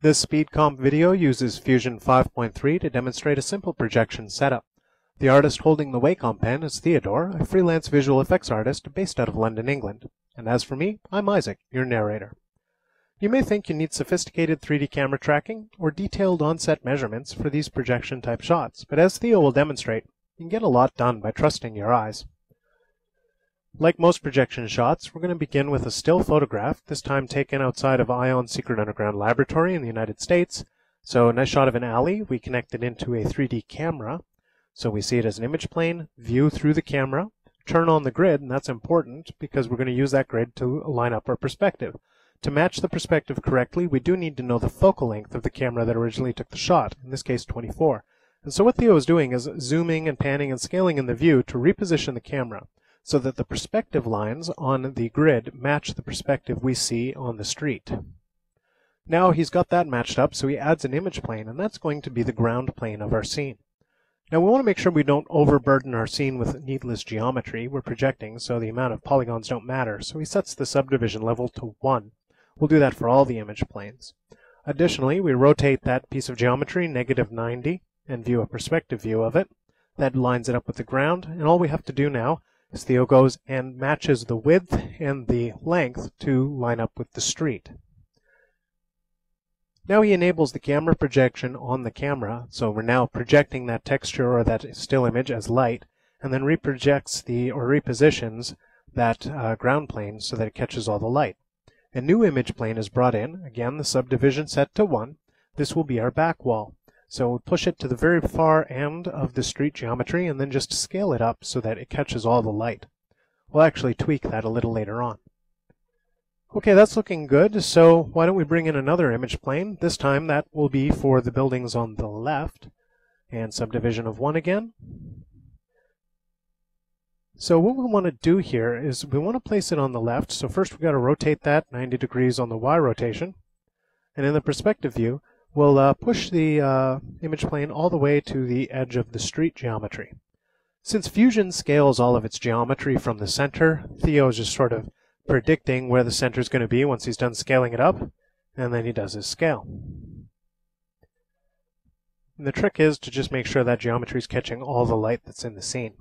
This speed comp video uses Fusion 5.3 to demonstrate a simple projection setup. The artist holding the Wacom pen is Theodore, a freelance visual effects artist based out of London, England. And as for me, I'm Isaac, your narrator. You may think you need sophisticated 3D camera tracking or detailed on-set measurements for these projection type shots, but as Theo will demonstrate, you can get a lot done by trusting your eyes. Like most projection shots, we're going to begin with a still photograph, this time taken outside of eyeon Secret Underground Laboratory in the United States. So a nice shot of an alley, we connect it into a 3D camera. So we see it as an image plane, view through the camera, turn on the grid, and that's important because we're going to use that grid to line up our perspective. To match the perspective correctly, we do need to know the focal length of the camera that originally took the shot, in this case 24. And so what Theo is doing is zooming and panning and scaling in the view to reposition the camera so that the perspective lines on the grid match the perspective we see on the street. Now he's got that matched up, so he adds an image plane, and that's going to be the ground plane of our scene. Now we want to make sure we don't overburden our scene with needless geometry. We're projecting, so the amount of polygons don't matter, so he sets the subdivision level to 1. We'll do that for all the image planes. Additionally, we rotate that piece of geometry negative 90 and view a perspective view of it. That lines it up with the ground, and all we have to do now Theo goes and matches the width and the length to line up with the street. Now he enables the camera projection on the camera, so we're now projecting that texture or that still image as light, and then reprojects the or repositions that uh, ground plane so that it catches all the light. A new image plane is brought in, again the subdivision set to 1. This will be our back wall. So we'll push it to the very far end of the street geometry and then just scale it up so that it catches all the light. We'll actually tweak that a little later on. Okay, that's looking good, so why don't we bring in another image plane. This time that will be for the buildings on the left, and subdivision of 1 again. So what we want to do here is we want to place it on the left, so first we've got to rotate that 90 degrees on the Y rotation, and in the perspective view, We'll uh, push the uh, image plane all the way to the edge of the street geometry. Since Fusion scales all of its geometry from the center, Theo is just sort of predicting where the center is going to be once he's done scaling it up, and then he does his scale. And the trick is to just make sure that geometry is catching all the light that's in the scene.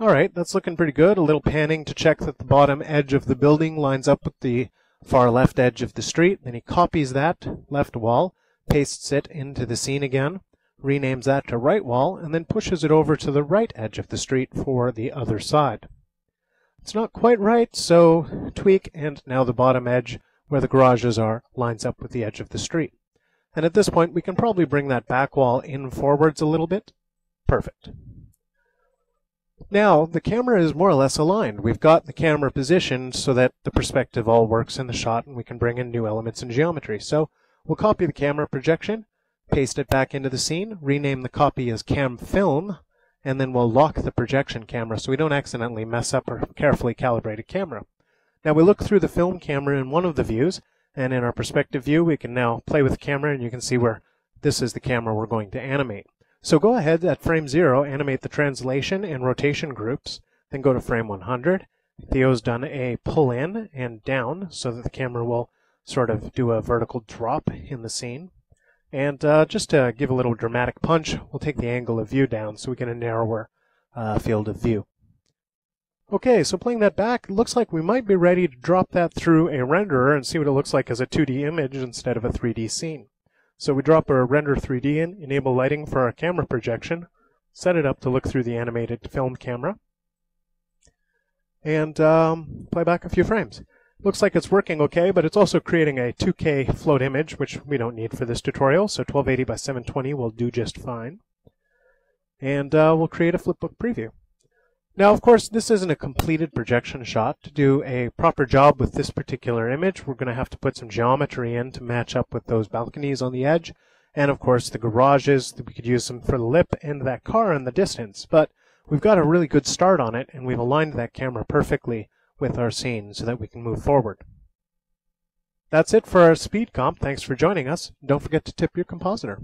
Alright, that's looking pretty good. A little panning to check that the bottom edge of the building lines up with the far left edge of the street. Then he copies that left wall, pastes it into the scene again, renames that to right wall, and then pushes it over to the right edge of the street for the other side. It's not quite right, so tweak, and now the bottom edge, where the garages are, lines up with the edge of the street. And at this point, we can probably bring that back wall in forwards a little bit. Perfect. Now, the camera is more or less aligned. We've got the camera positioned so that the perspective all works in the shot and we can bring in new elements in geometry. So we'll copy the camera projection, paste it back into the scene, rename the copy as cam film, and then we'll lock the projection camera so we don't accidentally mess up our carefully calibrated camera. Now we look through the film camera in one of the views, and in our perspective view we can now play with the camera and you can see where this is the camera we're going to animate. So go ahead at frame 0, animate the translation and rotation groups, then go to frame 100. Theo's done a pull in and down so that the camera will sort of do a vertical drop in the scene. And uh, just to give a little dramatic punch, we'll take the angle of view down so we get a narrower uh, field of view. Okay, so playing that back, looks like we might be ready to drop that through a renderer and see what it looks like as a 2D image instead of a 3D scene. So we drop our render 3D in, enable lighting for our camera projection, set it up to look through the animated film camera, and um, play back a few frames. Looks like it's working okay, but it's also creating a 2K float image, which we don't need for this tutorial, so 1280 by 720 will do just fine. And uh, we'll create a flipbook preview. Now, of course, this isn't a completed projection shot. To do a proper job with this particular image, we're going to have to put some geometry in to match up with those balconies on the edge. And of course, the garages, we could use them for the lip and that car in the distance. But we've got a really good start on it, and we've aligned that camera perfectly with our scene so that we can move forward. That's it for our speed comp. Thanks for joining us. Don't forget to tip your compositor.